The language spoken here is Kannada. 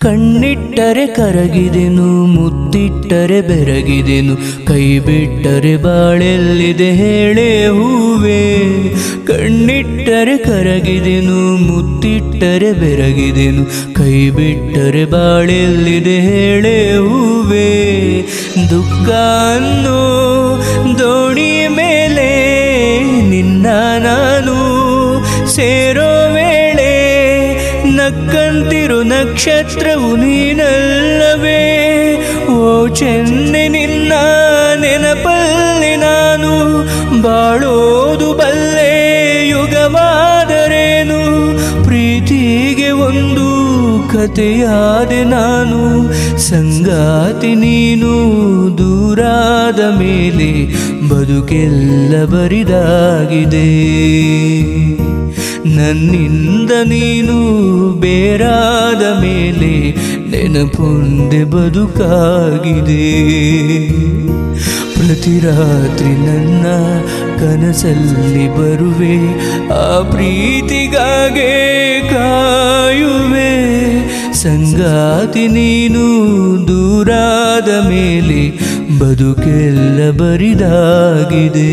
ಕಣ್ಣಿಟ್ಟರೆ ಕರಗಿದೆನು, ಮುತ್ತಿಟ್ಟರೆ ಬೆರಗಿದೆನು ಕೈ ಬಿಟ್ಟರೆ ಬಾಳೆಲ್ಲಿದೆ ಹೇಳೆ ಹೂವೆ. ಕಣ್ಣಿಟ್ಟರೆ ಕರಗಿದೆನು, ಮುತ್ತಿಟ್ಟರೆ ಬೆರಗಿದೆನು ಕೈ ಬಿಟ್ಟರೆ ಬಾಳೆಲ್ಲಿದೆ ಹೇಳೆ ಹೂವೆ. ದುಃಖ ಅನ್ನೋ ದೋಣಿ ಮೇಲೆ ನಿನ್ನ ನಾನು ಸೇರೋ ನಕ್ಕಂತಿರು ನಕ್ಷತ್ರವು ನೀನಲ್ಲವೇ? ಓ ಚೆನ್ನೆ ನಿನ್ನ ನೆನಪಲ್ಲಿ ನಾನು ಬಾಳೋದು ಬಲ್ಲೆ ಯುಗವಾದರೇನು? ಪ್ರೀತಿಗೆ ಒಂದು ಕಥೆಯಾದೆ ನಾನು, ಸಂಗಾತಿ ನೀನು ದೂರಾದ ಮೇಲೆ ಬದುಕೆಲ್ಲ ಬರಿದಾಗಿದೆ. ನನ್ನಿಂದ ನೀನು ಬೇರಾದ ಮೇಲೆ ನೆನಪೊಂದೆ ಬದುಕಾಗಿದೆ. ಪ್ರತಿ ರಾತ್ರಿ ನನ್ನ ಕನಸಲ್ಲಿ ಬರುವೆ, ಆ ಪ್ರೀತಿಗಾಗೆ ಕಾಯುವೆ. ಸಂಗಾತಿ ನೀನು ದೂರಾದ ಮೇಲೆ ಬದುಕೆಲ್ಲ ಬರಿದಾಗಿದೆ.